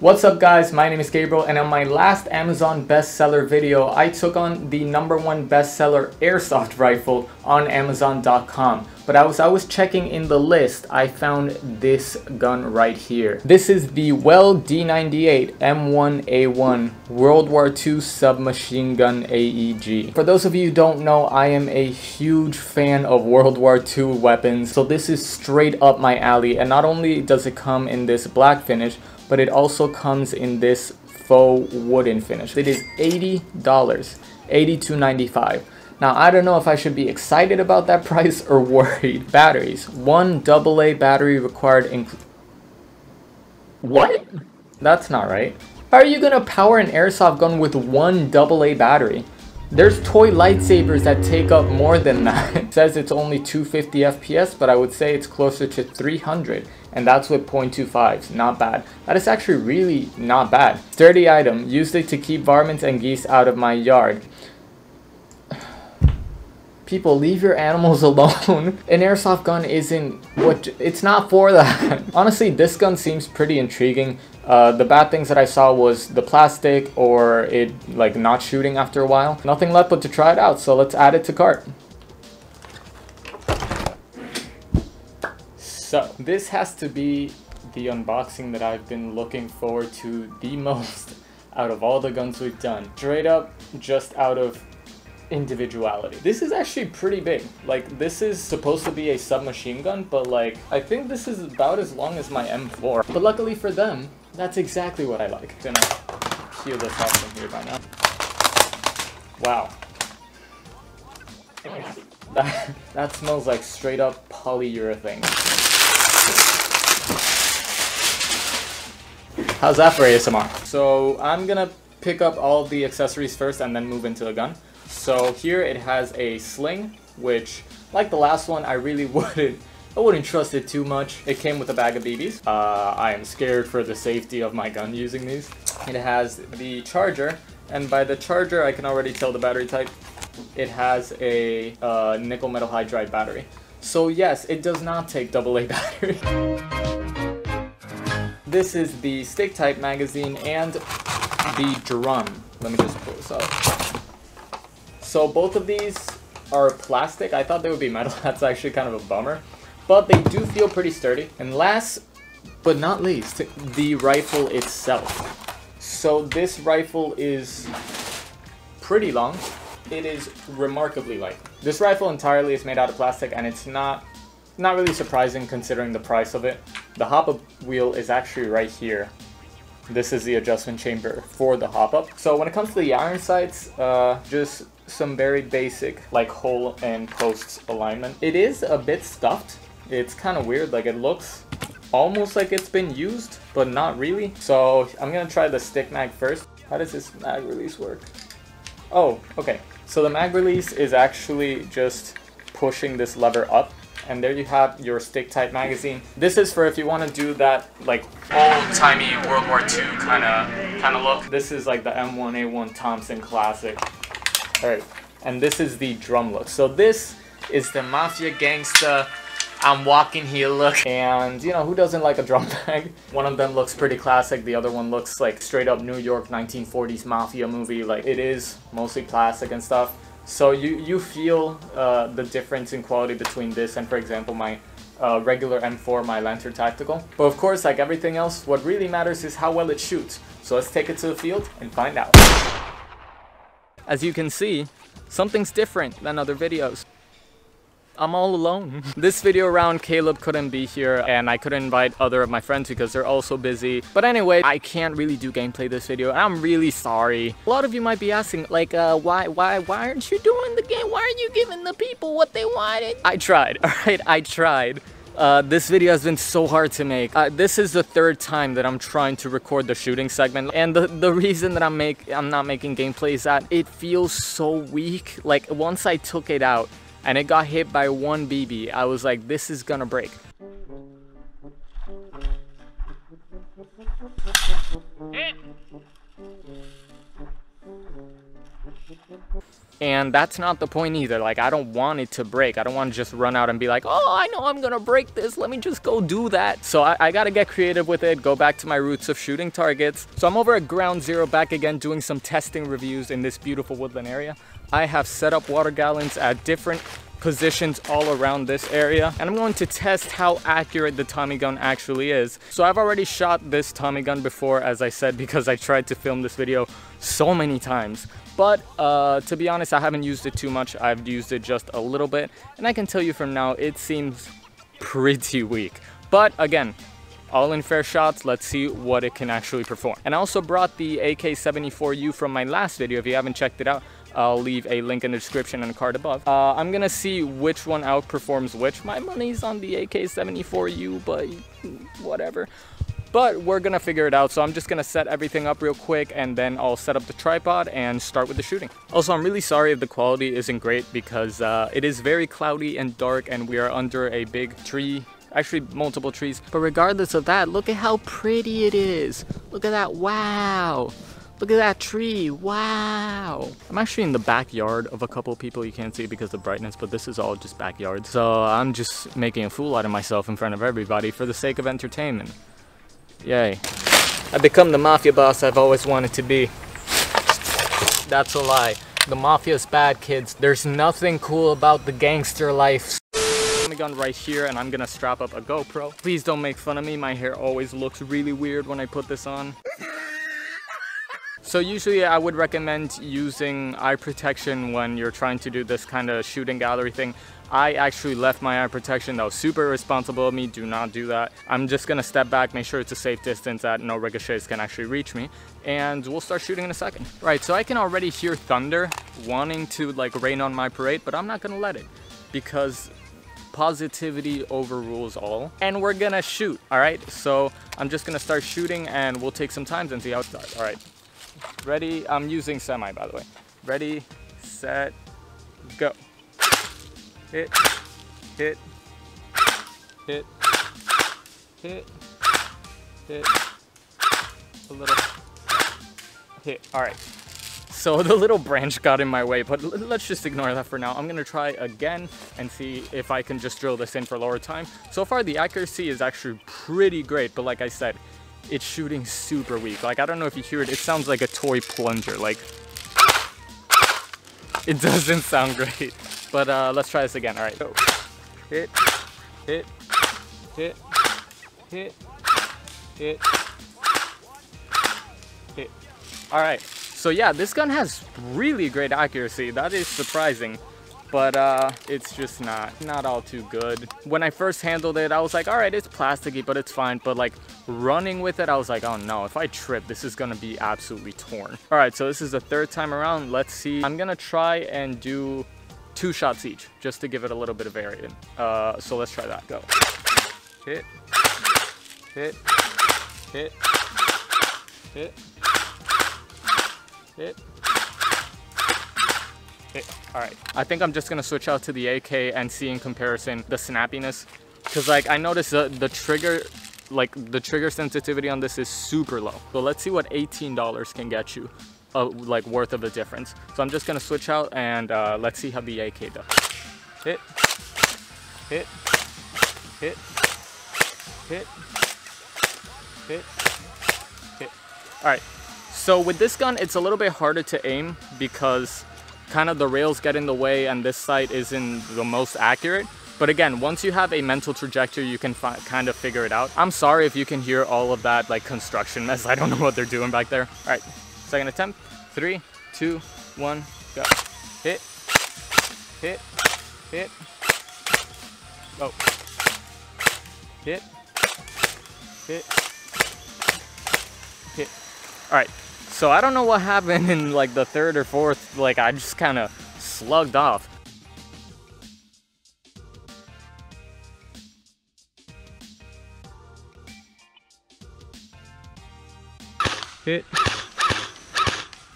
What's up guys, my name is Gabriel and on my last Amazon bestseller video, I took on the number one bestseller airsoft rifle on Amazon.com. But as I was checking in the list, I found this gun right here. This is the Well D98 M1A1 World War II submachine gun AEG. For those of you who don't know, I am a huge fan of World War II weapons, so this is straight up my alley. And not only does it come in this black finish, but it also comes in this faux wooden finish. It is $80, $82.95. Now, I don't know if I should be excited about that price or worried. Batteries. One AA battery required in... What? That's not right. How are you gonna power an airsoft gun with one AA battery? There's toy lightsabers that take up more than that. it says it's only 250 FPS, but I would say it's closer to 300 and that's with 0.25s, not bad. That is actually really not bad. Sturdy item, used it to keep varmints and geese out of my yard. People, leave your animals alone. An airsoft gun isn't what, it's not for that. Honestly, this gun seems pretty intriguing. Uh, the bad things that I saw was the plastic or it like not shooting after a while. Nothing left but to try it out, so let's add it to cart. So, this has to be the unboxing that I've been looking forward to the most out of all the guns we've done. Straight up, just out of individuality. This is actually pretty big. Like, this is supposed to be a submachine gun, but like, I think this is about as long as my M4. But luckily for them, that's exactly what I like. I'm gonna peel this off from here by now. Wow. That, that smells like straight up polyurethane. How's that for ASMR? So I'm gonna pick up all the accessories first and then move into the gun. So here it has a sling, which like the last one, I really wouldn't I wouldn't trust it too much. It came with a bag of BBs. Uh, I am scared for the safety of my gun using these. It has the charger, and by the charger I can already tell the battery type. It has a uh, nickel metal hydride battery. So yes, it does not take AA battery. This is the stick type magazine and the drum. Let me just pull this out. So both of these are plastic. I thought they would be metal. That's actually kind of a bummer. But they do feel pretty sturdy. And last but not least, the rifle itself. So this rifle is pretty long. It is remarkably light. This rifle entirely is made out of plastic and it's not not really surprising considering the price of it. The hop-up wheel is actually right here. This is the adjustment chamber for the hop-up. So when it comes to the iron sights, uh, just some very basic like hole and posts alignment. It is a bit stuffed. It's kind of weird, like it looks almost like it's been used, but not really. So I'm gonna try the stick mag first. How does this mag release work? Oh, okay. So the mag release is actually just pushing this lever up and there you have your stick type magazine. This is for if you want to do that like old-timey World War II kind of kind of look. This is like the M1A1 Thompson Classic. All right, and this is the drum look. So this is the Mafia Gangsta I'm walking here look. And you know, who doesn't like a drum bag? One of them looks pretty classic. The other one looks like straight up New York 1940s Mafia movie. Like it is mostly plastic and stuff. So you, you feel uh, the difference in quality between this and, for example, my uh, regular M4, my Lancer Tactical. But of course, like everything else, what really matters is how well it shoots. So let's take it to the field and find out. As you can see, something's different than other videos. I'm all alone. this video around Caleb couldn't be here and I couldn't invite other of my friends because they're also busy. But anyway, I can't really do gameplay this video and I'm really sorry. A lot of you might be asking like, uh, why, why, why aren't you doing the game? Why aren't you giving the people what they wanted? I tried, all right, I tried. Uh, this video has been so hard to make. Uh, this is the third time that I'm trying to record the shooting segment. And the, the reason that I'm make I'm not making gameplay is that it feels so weak. Like once I took it out, and it got hit by one BB. I was like, this is gonna break. And that's not the point either. Like, I don't want it to break. I don't want to just run out and be like, oh, I know I'm going to break this. Let me just go do that. So I, I got to get creative with it, go back to my roots of shooting targets. So I'm over at Ground Zero back again doing some testing reviews in this beautiful woodland area. I have set up water gallons at different positions all around this area and I'm going to test how accurate the Tommy gun actually is. So I've already shot this Tommy gun before as I said because I tried to film this video so many times but uh, to be honest I haven't used it too much I've used it just a little bit and I can tell you from now it seems pretty weak but again all in fair shots let's see what it can actually perform and I also brought the AK-74U from my last video if you haven't checked it out I'll leave a link in the description and card above. Uh, I'm gonna see which one outperforms which. My money's on the AK-74U, but whatever. But we're gonna figure it out, so I'm just gonna set everything up real quick and then I'll set up the tripod and start with the shooting. Also, I'm really sorry if the quality isn't great because uh, it is very cloudy and dark and we are under a big tree actually multiple trees. But regardless of that, look at how pretty it is. Look at that, wow. Look at that tree, wow. I'm actually in the backyard of a couple people you can't see because of the brightness, but this is all just backyard. So I'm just making a fool out of myself in front of everybody for the sake of entertainment. Yay. I've become the mafia boss I've always wanted to be. That's a lie. The mafia's bad, kids. There's nothing cool about the gangster life gun right here and I'm gonna strap up a GoPro. Please don't make fun of me. My hair always looks really weird when I put this on. So usually I would recommend using eye protection when you're trying to do this kind of shooting gallery thing. I actually left my eye protection. That was super irresponsible of me. Do not do that. I'm just gonna step back, make sure it's a safe distance that no ricochets can actually reach me. And we'll start shooting in a second. Right, so I can already hear thunder wanting to like rain on my parade, but I'm not gonna let it because positivity overrules all and we're gonna shoot all right so i'm just gonna start shooting and we'll take some times and see how it starts all right Ready, I'm using semi by the way. Ready, set, go. Hit, hit, hit, hit, hit, a little hit. All right. So the little branch got in my way, but let's just ignore that for now. I'm gonna try again and see if I can just drill this in for lower time. So far the accuracy is actually pretty great, but like I said, it's shooting super weak. Like, I don't know if you hear it, it sounds like a toy plunger. Like, it doesn't sound great. But uh, let's try this again. All right, go. Hit, hit, hit, hit, hit, hit. All right, so yeah, this gun has really great accuracy. That is surprising but uh, it's just not, not all too good. When I first handled it, I was like, all right, it's plasticky, but it's fine. But like running with it, I was like, oh no, if I trip, this is gonna be absolutely torn. All right, so this is the third time around. Let's see. I'm gonna try and do two shots each, just to give it a little bit of variant. Uh, so let's try that, go. Hit, hit, hit, hit, hit, all right, I think I'm just gonna switch out to the AK and see in comparison the snappiness. Cause like I noticed the, the trigger, like the trigger sensitivity on this is super low. So let's see what $18 can get you. Uh, like worth of a difference. So I'm just gonna switch out and uh, let's see how the AK does. Hit, hit, hit, hit, hit, hit. All right, so with this gun, it's a little bit harder to aim because kind of the rails get in the way and this sight isn't the most accurate. But again, once you have a mental trajectory, you can kind of figure it out. I'm sorry if you can hear all of that like construction mess. I don't know what they're doing back there. All right, second attempt. Three, two, one, go. Hit, hit, hit. Oh. Hit, hit, hit. All right, so I don't know what happened in like the third or fourth, like I just kind of slugged off. Hit.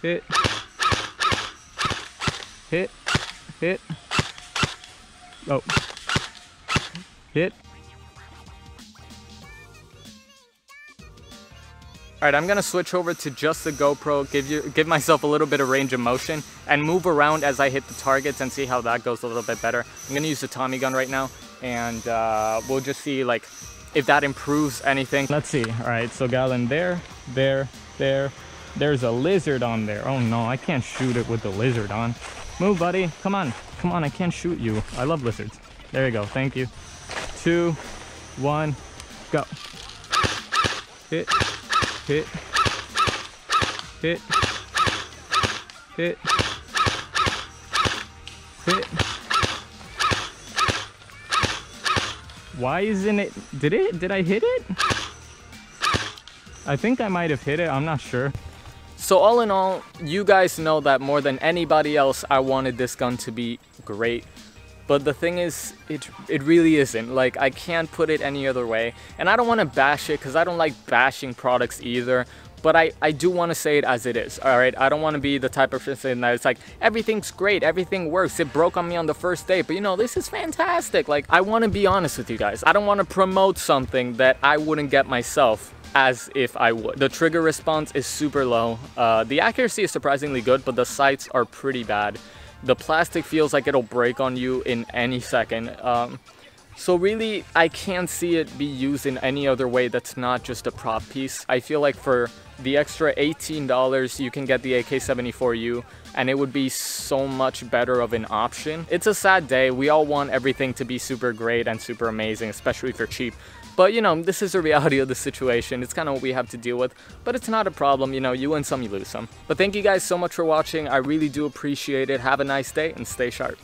Hit. Hit. Hit. Oh. Hit. All right, I'm gonna switch over to just the GoPro, give you give myself a little bit of range of motion, and move around as I hit the targets and see how that goes a little bit better. I'm gonna use the Tommy gun right now, and uh, we'll just see like if that improves anything. Let's see. All right, so Galen there, there, there. There's a lizard on there. Oh no, I can't shoot it with the lizard on. Move, buddy. Come on. Come on, I can't shoot you. I love lizards. There you go. Thank you. Two, one, go. Hit, hit, hit, hit, hit. Why isn't it, did it, did I hit it? I think I might have hit it, I'm not sure. So all in all, you guys know that more than anybody else, I wanted this gun to be great. But the thing is, it, it really isn't. Like, I can't put it any other way. And I don't want to bash it because I don't like bashing products either. But I, I do want to say it as it is, alright? I don't want to be the type of person that it's like, everything's great, everything works, it broke on me on the first day, but you know, this is fantastic. Like, I want to be honest with you guys. I don't want to promote something that I wouldn't get myself as if I would. The trigger response is super low. Uh, the accuracy is surprisingly good, but the sights are pretty bad. The plastic feels like it'll break on you in any second. Um, so really, I can't see it be used in any other way that's not just a prop piece. I feel like for the extra $18, you can get the AK-74U and it would be so much better of an option. It's a sad day. We all want everything to be super great and super amazing, especially for cheap. But you know, this is the reality of the situation. It's kind of what we have to deal with, but it's not a problem. You know, you win some, you lose some. But thank you guys so much for watching. I really do appreciate it. Have a nice day and stay sharp.